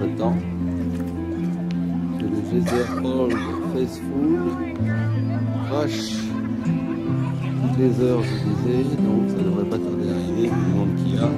là-dedans. C'est le Geyser Hall Faithful Crash Geyser, je disais, donc ça devrait pas tarder à arriver, le monde qu'il y a.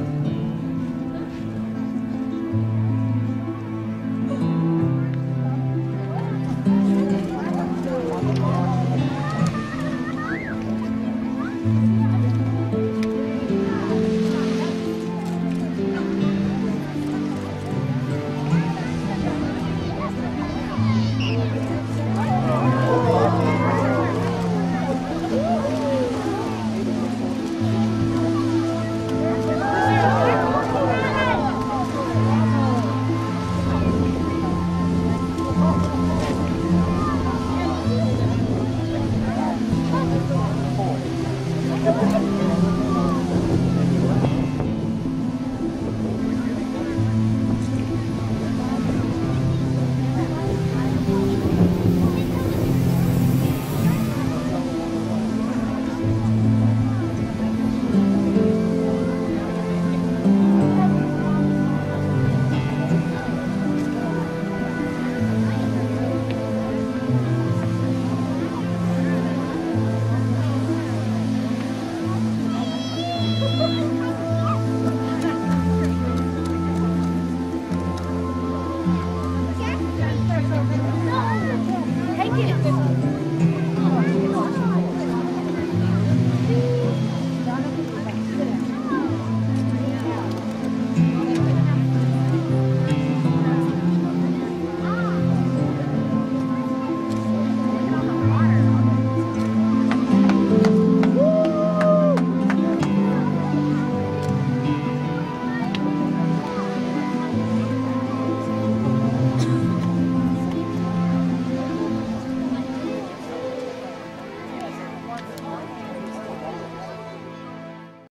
きれ。